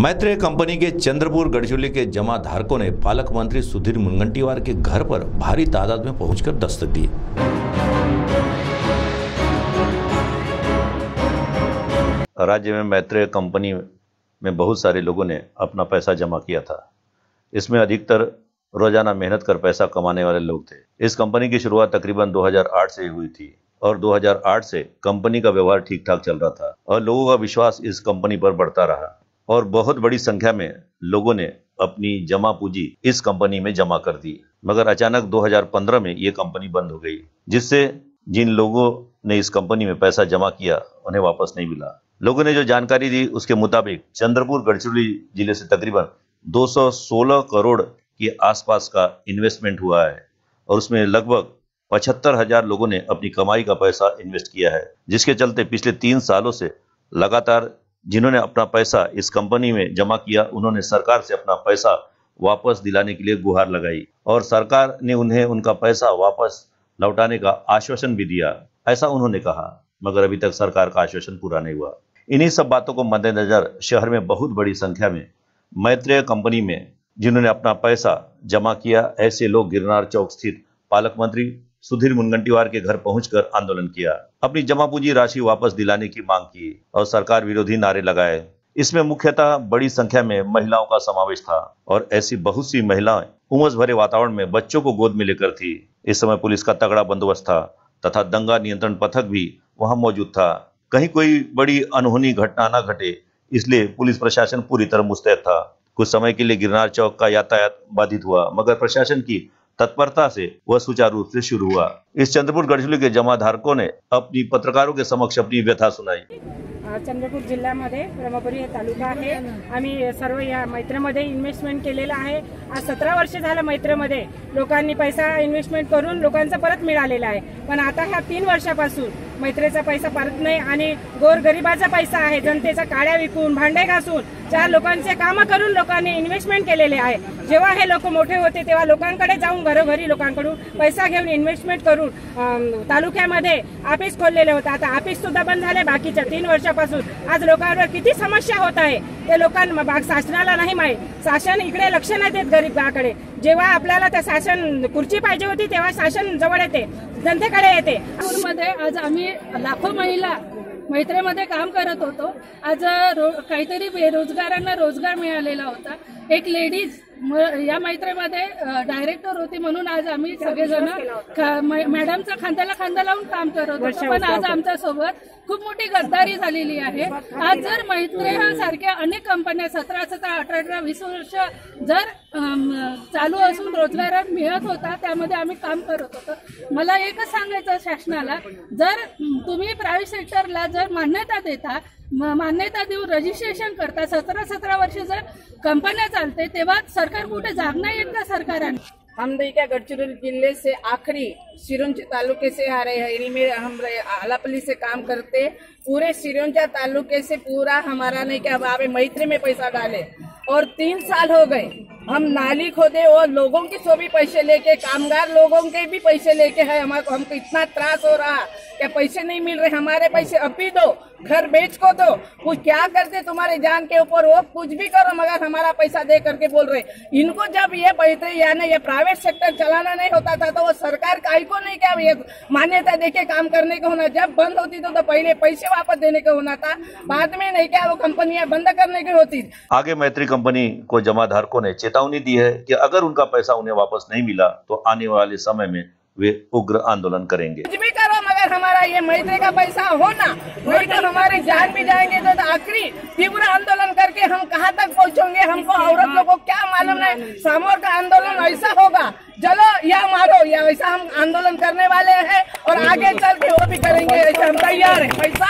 Maitreya company के चंद्रपुर गढ़चिरौली के जमा धारकों ने पालक मंत्री सुधीर मुनगंटीवार के घर पर भारी तादाद में पहुंचकर दस्तक दी। राज्य में मैत्रेय कंपनी में बहुत सारे लोगों ने अपना पैसा जमा किया था। इसमें अधिकतर रोज़ाना मेहनत कर पैसा कमाने वाले लोग थे। इस कंपनी की शुरुआत तकरीबन 2008 से हुई थी और 2008 से कंपनी का व्यवहार ठीक ठाक चल रहा था और लोगों का विश्वास इस कंपनी पर बढ़ता रहा। और बहुत बड़ी संख्या में लोगों ने अपनी जमा पूंजी इस कंपनी में जमा कर दी। मगर अचानक 2015 में ये कंपनी बंद हो गई, जिससे जिन लोगों ने इस कंपनी में पैसा जमा किया, उन्हें वापस नहीं मिला। लोगों ने जो जानकारी दी उसके मुताबिक चंद्रपुर गढ़चिरौली ज़िले से तकरीबन 216 करोड़ के आसपास का इन्वेस्टमेंट हुआ है और उसमें लगभग पचहत्तर हज़ार लोगों ने अपनी कमाई का पैसा इन्वेस्ट किया है, जिसके चलते पिछले तीन सालों से लगातार जिन्होंने अपना पैसा इस कंपनी में जमा किया, उन्होंने सरकार से अपना पैसा वापस दिलाने के लिए गुहार लगाई और सरकार ने उन्हें उनका पैसा वापस लौटाने का आश्वासन भी दिया, ऐसा उन्होंने कहा। मगर अभी तक सरकार का आश्वासन पूरा नहीं हुआ। इन्हीं सब बातों को मद्देनजर शहर में बहुत बड़ी संख्या में मैत्रेय कंपनी में जिन्होंने अपना पैसा जमा किया, ऐसे लोग गिरनार चौक स्थित पालक मंत्री सुधीर मुनगंटीवार के घर पहुंचकर आंदोलन किया। अपनी जमा पूंजी राशि वापस दिलाने की मांग की और सरकार विरोधी नारे लगाए। इसमें मुख्यतः बड़ी संख्या में महिलाओं का समावेश था और ऐसी बहुत सी महिलाएँ उमस भरे वातावरण में बच्चों को गोद में लेकर थी। इस समय पुलिस का तगड़ा बंदोबस्त था तथा दंगा नियंत्रण पथक भी वहाँ मौजूद था। कहीं कोई बड़ी अनहोनी घटना न घटे, इसलिए पुलिस प्रशासन पूरी तरह मुस्तैद था। कुछ समय के लिए गिरनार चौक का यातायात बाधित हुआ, मगर प्रशासन की तत्परता से वह सुचारू रूप से शुरू हुआ। इस चंद्रपुर गढ़चिरौली के जमा धारकों ने अपनी पत्रकारों के समक्ष अपनी व्यथा सुनाई। चंद्रपूर जिल्ह्यामध्ये ब्रह्मपुरी हे तालुका आहे. आम्ही सर्व या मैत्रमध्ये इन्व्हेस्टमेंट केलेलं आहे. आज सतरा वर्ष झालं मैत्रमध्ये. लोकांनी पैसा इन्व्हेस्टमेंट करून लोकांचा परत मिळालेला आहे. पण आता ह्या तीन वर्षापासून मैत्रेचा पैसा परत नाही आणि गोरगरिबाचा पैसा आहे. जनतेचा काड्या विकून भांडे घासून चार लोकांचे कामं करून लोकांनी इन्व्हेस्टमेंट केलेले आहे. जेव्हा हे लोक मोठे होते तेव्हा लोकांकडे जाऊन घरोघरी लोकांकडून पैसा घेऊन इन्व्हेस्टमेंट करून तालुक्यामध्ये ऑफिस खोललेले होते. आता ऑफिस सुद्धा बंद झाले बाकीच्या तीन वर्षापासून आज लोकांवर किती समस्या होत आहे ते लोकांना शासनाला नाही माहीत. शासन इकडे लक्ष नाही देत गरीबाकडे जेव्हा आपल्याला त्या शासन खुर्ची पाहिजे होती तेव्हा शासन जवळ येते जनतेकडे येते. मध्ये आज आम्ही लाखो महिला मैत्रेमध्ये काम करत होतो. आज रो, काहीतरी बेरोजगारांना रोजगार मिळालेला होता. एक लेडीज या मैत्रेमध्ये डायरेक्टर होती म्हणून आज आम्ही सगळेजण मॅडमचा खांद्याला खांदा लावून काम करत होतो. पण आज आमच्यासोबत खूप मोठी गद्दारी झालेली आहे. आज जर मैत्रे सारख्या अनेक कंपन्या सतरा सतरा अठरा अठरा वीस वर्ष जर चालू असून रोजगार मिळत होता त्यामध्ये आम्ही काम करत होतो. मला एकच सांगायचं शासनाला जर तुम्ही प्रायव्हेट सेक्टरला जर मान्यता देता मान्यता देऊन रजिस्ट्रेशन करता सतरा सतरा वर्ष जर कंपन्या चालते तेव्हा सरकार कुठे जागना येत का सरकाराने? हम क्या गढ़चिरौली जिले से आखिरी सिरुंज तालुके से आ रहे हैं में हम रहे- से काम करते पूरे सिरुंजा तालुके से पूरा हमारा नहीं क्या बाबे मैत्री में पैसा डाले और तीन साल हो गए हम नाली खोदे और लोगों के सो भी पैसे लेके, कामगार लोगों के भी पैसे लेके है, हमारे हमको इतना त्रास हो रहा। क्या पैसे नहीं मिल रहे? हमारे पैसे अब भी दो। घर बेच को दो कुछ क्या करते तुम्हारे जान के ऊपर? वो कुछ भी करो मगर हमारा पैसा दे करके बोल रहे। इनको जब ये बैठे या नहीं ये प्राइवेट सेक्टर चलाना नहीं होता था तो वो सरकार का को नहीं क्या ये मान्यता देके काम करने का होना? जब बंद होती तो, तो पहले पैसे वापस देने का होना था। बाद में नहीं क्या वो कंपनियाँ बंद करने की होती? आगे मैत्री कंपनी को जमा धारकों ने चेतावनी दी है कि अगर उनका पैसा उन्हें वापस नहीं मिला तो आने वाले समय में वे उग्र आंदोलन करेंगे। मगर हमारा ये मैत्री का पैसा होना नहीं तो हमारे जान भी जाएँगे। तो, तो आखिरी तीव्र आंदोलन करके हम कहाँ तक पहुँचेंगे? हमको औरत लोग को क्या मालूम है? सामोर का आंदोलन ऐसा होगा चलो या मारो या ऐसा हम आंदोलन करने वाले हैं और आगे चल के वो भी करेंगे ऐसे हम तैयार है। पैसा